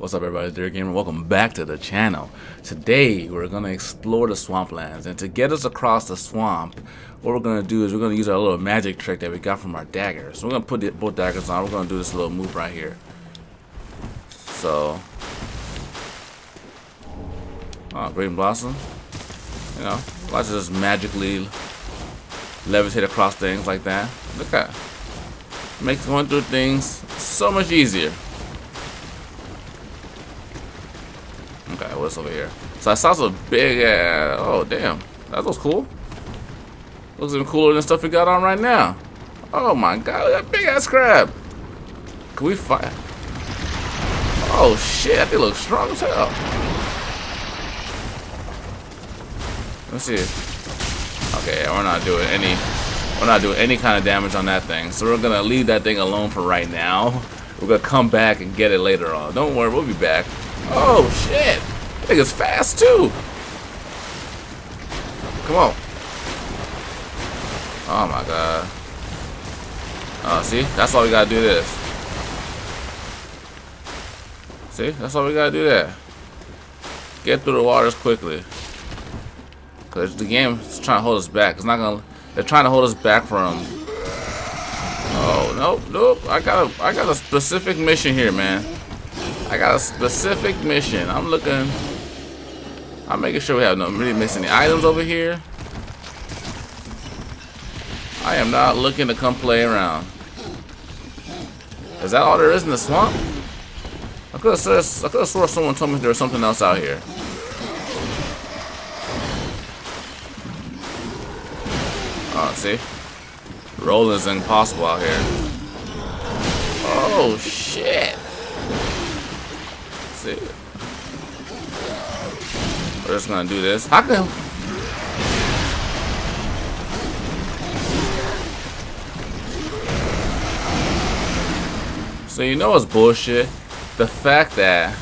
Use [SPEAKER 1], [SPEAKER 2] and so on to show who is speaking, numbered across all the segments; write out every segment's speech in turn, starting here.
[SPEAKER 1] What's up everybody, Dear Gamer, welcome back to the channel. Today we're going to explore the swamplands and to get us across the swamp, what we're going to do is we're going to use our little magic trick that we got from our daggers. So we're going to put the, both daggers on, we're going to do this little move right here. So, oh, Green Blossom, you know, let's just magically levitate across things like that. Look at Makes going through things so much easier. What's over here? So I saw some big ass. Oh, damn. That looks cool. Looks even cooler than stuff we got on right now. Oh my god, that big ass crab. Can we fight? Oh shit, that thing looks strong as hell. Let's see. Okay, we're not doing any we're not doing any kind of damage on that thing. So we're gonna leave that thing alone for right now. We're gonna come back and get it later on. Don't worry, we'll be back. Oh shit! Is fast too! Come on. Oh my god. Oh, see? That's why we gotta do this. See? That's why we gotta do that. Get through the waters quickly. Cause the game is trying to hold us back. It's not gonna they're trying to hold us back from Oh nope, nope. I got a I got a specific mission here, man. I got a specific mission. I'm looking. I'm making sure we have no really missing items over here. I am not looking to come play around. Is that all there is in the swamp? I could have I swore someone told me there was something else out here. Oh, see? Rolling is impossible out here. Oh, shit. See? We're just gonna do this. How come? So you know it's bullshit? The fact that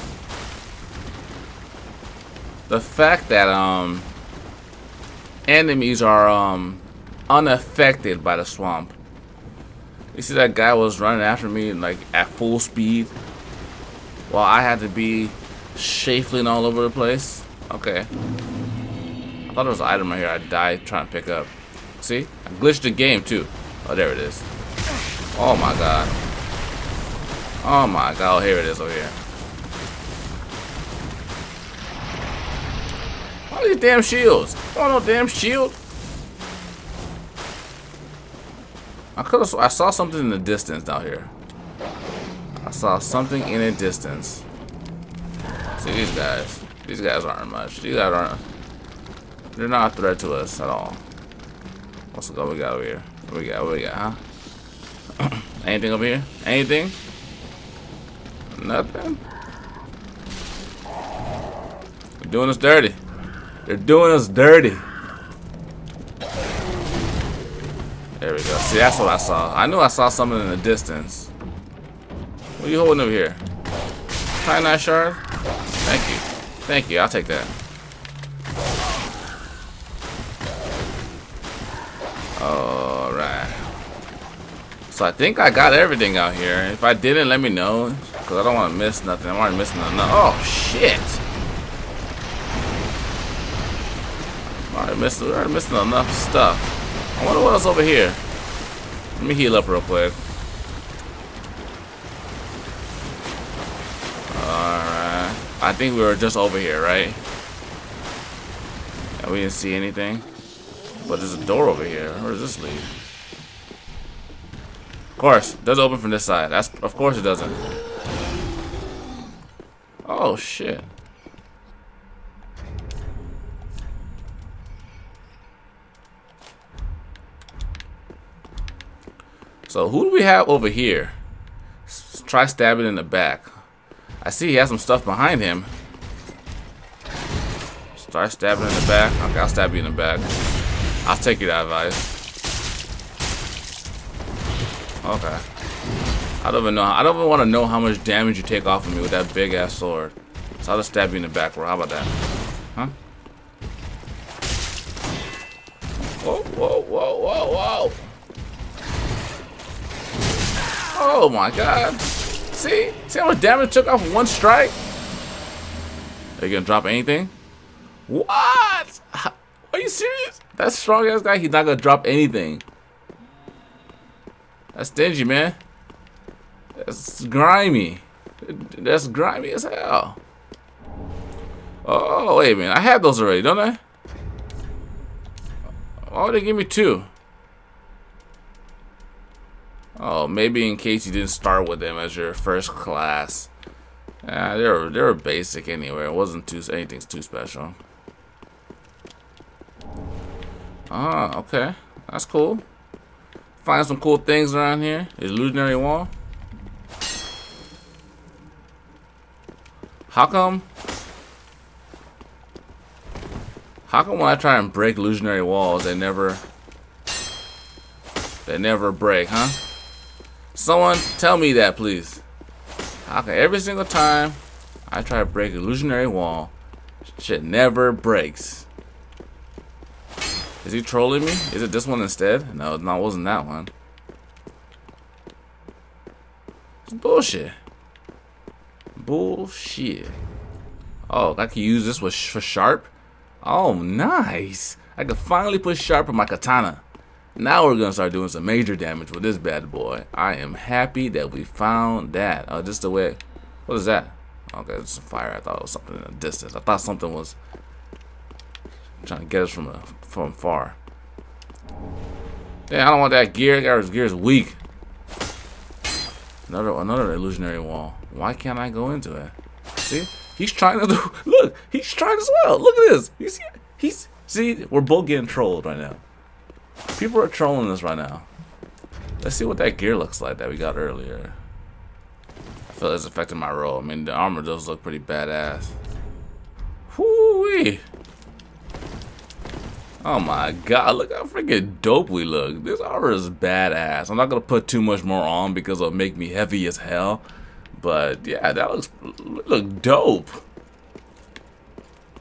[SPEAKER 1] the fact that um enemies are um unaffected by the swamp. You see that guy was running after me like at full speed while I had to be shuffling all over the place. Okay. I thought there was an item right here I died trying to pick up. See? I glitched the game too. Oh, there it is. Oh my god. Oh my god. Oh, here it is over here. All these damn shields. Oh no damn shield. I could have. I saw something in the distance down here. I saw something in the distance. See these guys. These guys aren't much. These guys aren't. They're not a threat to us at all. What's what we got over here? What we got? What we got? Huh? Anything over here? Anything? Nothing. They're doing us dirty. They're doing us dirty. There we go. See, that's what I saw. I knew I saw something in the distance. What are you holding over here? Titanite shard? Thank you. Thank you. I'll take that. Alright. So I think I got everything out here. If I didn't, let me know. Because I don't want to miss nothing. I'm already missing enough. Oh, shit. I'm already missing, already missing enough stuff. I wonder what else over here. Let me heal up real quick. Alright. I think we were just over here, right? And we didn't see anything. But there's a door over here. Where does this lead? Of course, it does open from this side. That's of course it doesn't. Oh shit. So who do we have over here? S try stabbing in the back. I see he has some stuff behind him. Start stabbing in the back. Okay, I'll stab you in the back. I'll take you that advice. Okay. I don't even know. I don't even want to know how much damage you take off of me with that big ass sword. So I'll just stab you in the back, bro. How about that? Huh? Whoa, whoa, whoa, whoa, whoa. Oh my god. See? See how much damage took off one strike? Are you gonna drop anything? What? Are you serious? That strong ass guy, he's not gonna drop anything. That's stingy, man. That's grimy. That's grimy as hell. Oh, wait a minute. I had those already, don't I? Why would they give me two? Oh, maybe in case you didn't start with them as your first class. Yeah, they were they were basic anyway. It wasn't too anything's too special. Ah, okay, that's cool. Find some cool things around here. Illusionary wall. How come? How come when I try and break illusionary walls, they never, they never break, huh? Someone tell me that, please. Come every single time I try to break illusionary wall, shit never breaks? Is he trolling me? Is it this one instead? No, no, it wasn't that one. It's bullshit. Bullshit. Oh, I can use this sh for sharp? Oh, nice. I can finally put sharp on my katana. Now we're gonna start doing some major damage with this bad boy. I am happy that we found that. Oh, just the way. What is that? Okay, it's a fire. I thought it was something in the distance. I thought something was trying to get us from a, from far. Yeah, I don't want that gear. That gear is weak. Another another illusionary wall. Why can't I go into it? See, he's trying to do. Look, he's trying as well. Look at this. You see, he's see. We're both getting trolled right now. People are trolling us right now. Let's see what that gear looks like that we got earlier. I feel it's affecting my role. I mean, the armor does look pretty badass. Whoo-wee. Oh my god, look how freaking dope we look. This armor is badass. I'm not gonna put too much more on because it'll make me heavy as hell. But yeah, that looks look dope.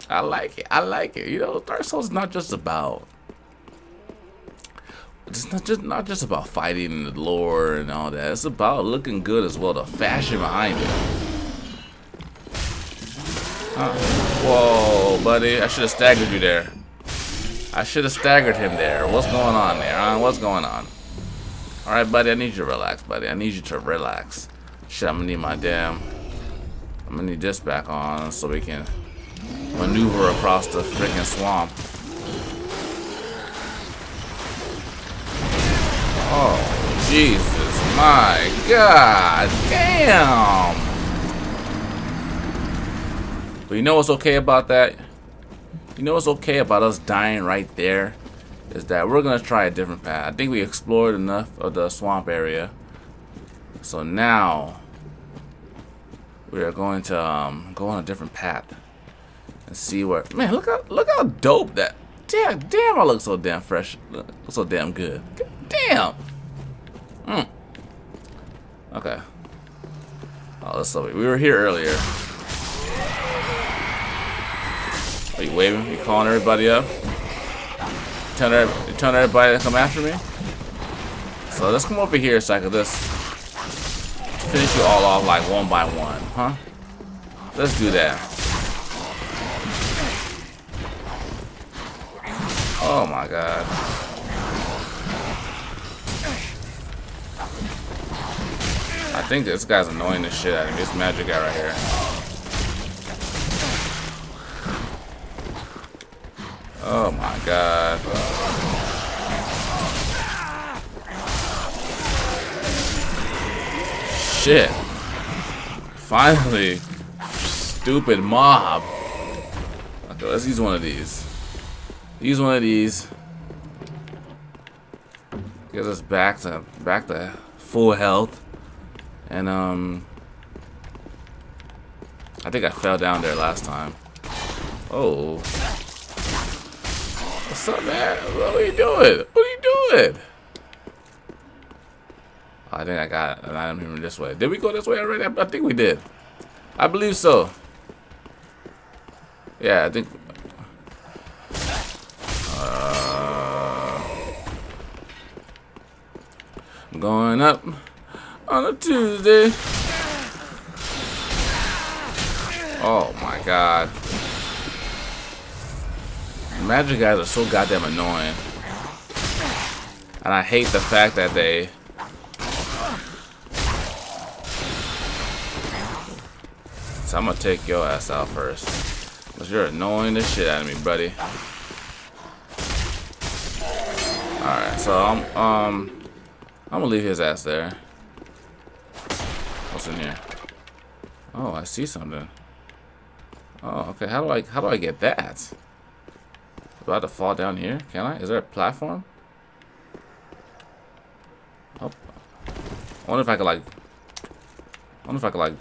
[SPEAKER 1] I like it. I like it. You know, Dark Souls is not just about it's not just not just about fighting and the lore and all that. It's about looking good as well. The fashion behind it. Whoa, buddy! I should have staggered you there. I should have staggered him there. What's going on there? Huh? What's going on? All right, buddy. I need you to relax, buddy. I need you to relax. Shit, I'm gonna need my damn. I'm gonna need this back on so we can maneuver across the freaking swamp. Oh, Jesus, my God, damn. But you know what's okay about that? You know what's okay about us dying right there? Is that we're gonna try a different path. I think we explored enough of the swamp area. So now we are going to um, go on a different path and see where. Man, look how look how dope that. Damn, damn! I look so damn fresh. Look so damn good. Damn. Hmm. Okay. Oh, let's look. We were here earlier. Are you waving? You calling everybody up? Telling, everybody, telling everybody to come after me? So let's come over here so I can just finish you all off like one by one, huh? Let's do that. Oh my god. I think this guy's annoying the shit out of me. This magic guy right here. Oh my god. Shit. Finally. Stupid mob. Okay, let's use one of these. Use one of these. Get us back to back to full health. And, um... I think I fell down there last time. Oh. What's up, man? What are you doing? What are you doing? I think I got an item here this way. Did we go this way already? I think we did. I believe so. Yeah, I think... going up on a Tuesday. Oh my god. Magic guys are so goddamn annoying. And I hate the fact that they... So I'm gonna take your ass out first. Cause you're annoying the shit out of me, buddy. Alright, so I'm um I'm gonna leave his ass there. What's in here? Oh, I see something. Oh, okay. How do I how do I get that? Do I have to fall down here? Can I? Is there a platform? Oh. I wonder if I could like I wonder if I could like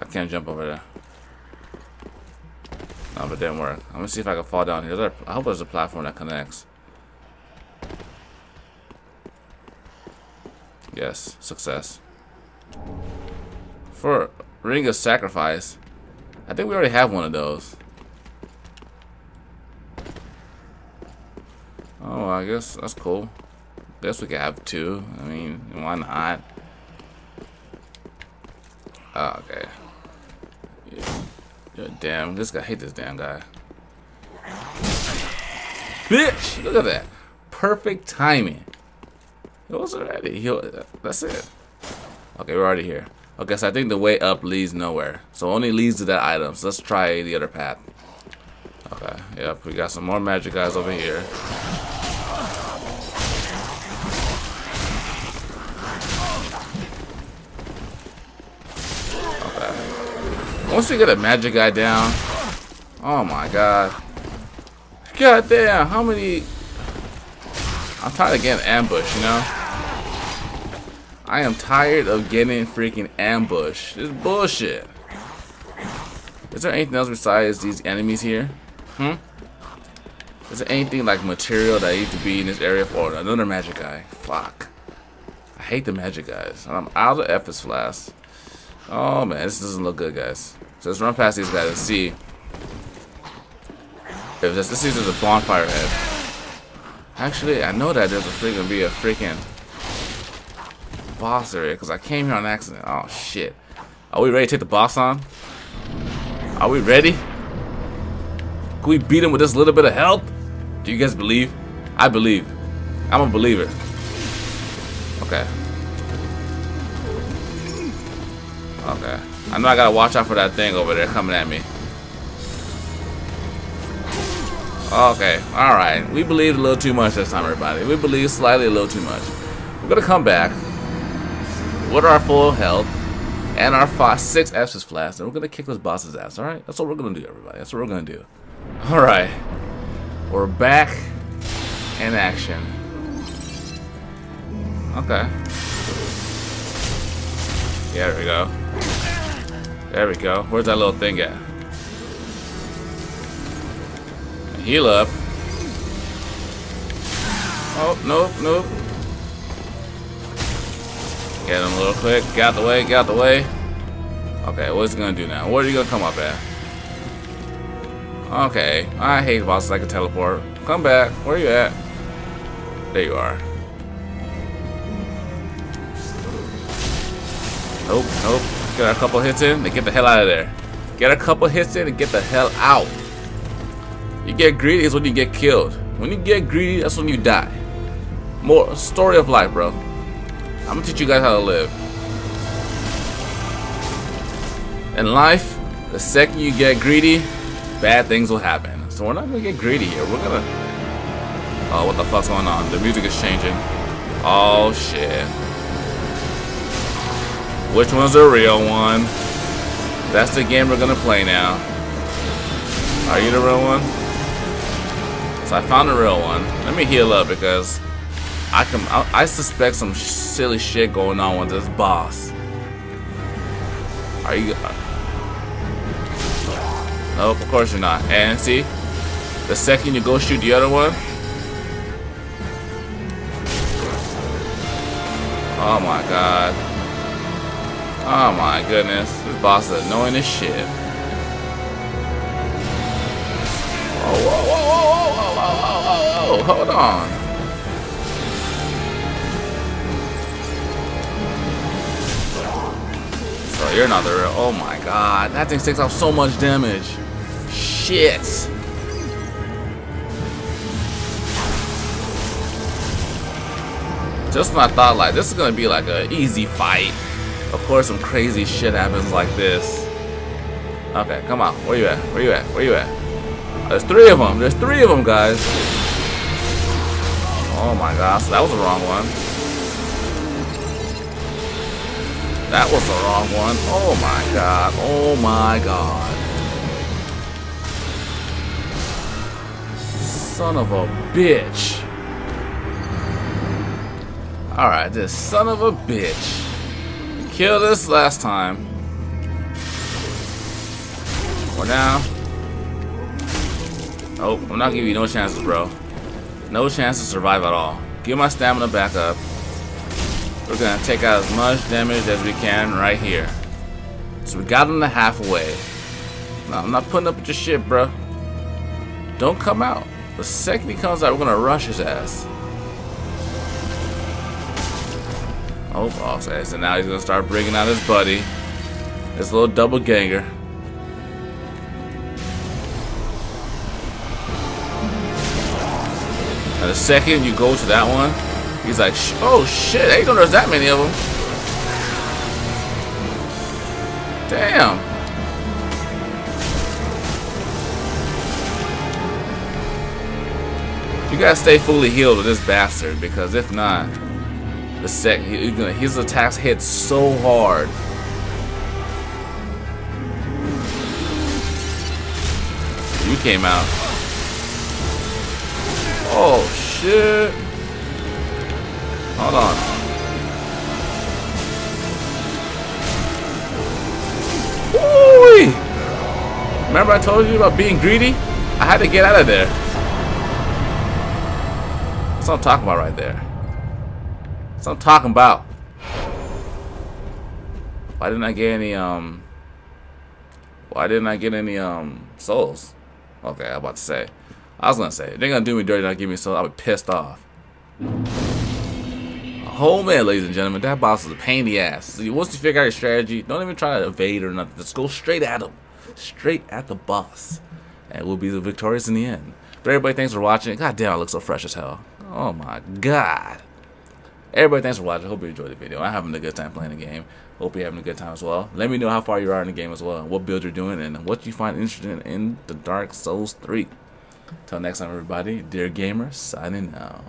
[SPEAKER 1] I can't jump over there. No, but it didn't work. I'm gonna see if I can fall down here. I hope there's a platform that connects. Yes, success. For Ring of Sacrifice, I think we already have one of those. Oh, I guess that's cool. Guess we could have two. I mean, why not? Oh, okay. Yeah. Damn, this guy hate this damn guy. Bitch! Look at that. Perfect timing. It was already. He, that's it. Okay, we're already here. Okay, so I think the way up leads nowhere. So only leads to that item. So let's try the other path. Okay, yep, we got some more magic guys over here. Okay. Once we get a magic guy down, oh my god. God damn, how many... I'm tired of getting ambushed, you know? I am tired of getting freaking ambushed. This bullshit. Is there anything else besides these enemies here? Hmm? Is there anything like material that needs to be in this area for another magic guy? Fuck. I hate the magic guys. I'm out of Estus Flask. Oh man, this doesn't look good, guys. So let's run past these guys and see if this, this is a bonfire head. Actually, I know that there's a freaking be a freaking boss area because I came here on accident. Oh shit. Are we ready to take the boss on? Are we ready? Can we beat him with this little bit of help? Do you guys believe? I believe. I'm a believer. Okay. Okay. I know I gotta watch out for that thing over there coming at me. Okay, alright. We believed a little too much this time, everybody. We believed slightly a little too much. We're gonna come back with our full health and our five, six Estus flasks, and we're gonna kick this boss's ass. All right, that's what we're gonna do, everybody. That's what we're gonna do. All right, we're back in action. Okay. Yeah, there we go. There we go. Where's that little thing at? Heal up. Oh, nope, nope. Get him real quick. Get out the way. Get out the way. Okay, what's he gonna do now? Where are you gonna come up at? Okay, I hate bosses I can teleport. Come back. Where are you at? There you are. Nope, nope. Get a couple hits in and get the hell out of there. Get a couple hits in and get the hell out. You get greedy is when you get killed. When you get greedy, that's when you die. More story of life, bro. I'm gonna teach you guys how to live. In life, the second you get greedy, bad things will happen. So we're not gonna get greedy here. We're gonna. Oh, what the fuck's going on? The music is changing. Oh shit. Which one's the real one? That's the game we're gonna play now. Are you the real one? So I found the real one. Let me heal up because I can I, I suspect some silly shit going on with this boss. Are you? Nope, of course you're not. And see, the second you go shoot the other one. Oh my god. Oh my goodness. This boss is annoying as shit. Whoa, whoa, whoa, whoa, whoa, whoa, whoa, whoa, whoa, hold on. So you're not the real. Oh my god. That thing takes off so much damage. Shit. Just when I thought like this is gonna be like an easy fight. Of course some crazy shit happens like this. Okay, come on. Where you at? Where you at? Where you at? There's three of them. There's three of them, guys. Oh my gosh, that was the wrong one. That was the wrong one. Oh my god. Oh my god. Son of a bitch. Alright, this son of a bitch. Killed this last time. For now. Oh, I'm not giving you no chances, bro. No chance to survive at all. Get my stamina back up. We're gonna take out as much damage as we can right here. So we got him the halfway. Now, I'm not putting up with your shit, bro. Don't come out. The second he comes out, we're gonna rush his ass. Oh, okay. So now he's gonna start bringing out his buddy. This little double ganger. And the second you go to that one, he's like, oh shit, I didn't know there's that many of them. Damn. You gotta stay fully healed with this bastard because if not, the sec his attacks hit so hard. You came out. Oh, shit. Hold on. Ooh! Remember I told you about being greedy? I had to get out of there. That's what I'm talking about right there. That's what I'm talking about. Why didn't I get any, um... Why didn't I get any, um, souls? Okay, I'm about to say. I was gonna say, they're gonna do me dirty, not give me so I'll be pissed off. Oh man, ladies and gentlemen, that boss is a pain in the ass. So once you figure out your strategy, don't even try to evade or nothing. Just go straight at him. Straight at the boss. And we'll be the victorious in the end. But everybody, thanks for watching. God damn, I look so fresh as hell. Oh my god. Everybody, thanks for watching. Hope you enjoyed the video. I'm having a good time playing the game. Hope you're having a good time as well. Let me know how far you are in the game as well. What build you're doing and what you find interesting in the Dark Souls 3. Till next time, everybody, dear gamers, signing out.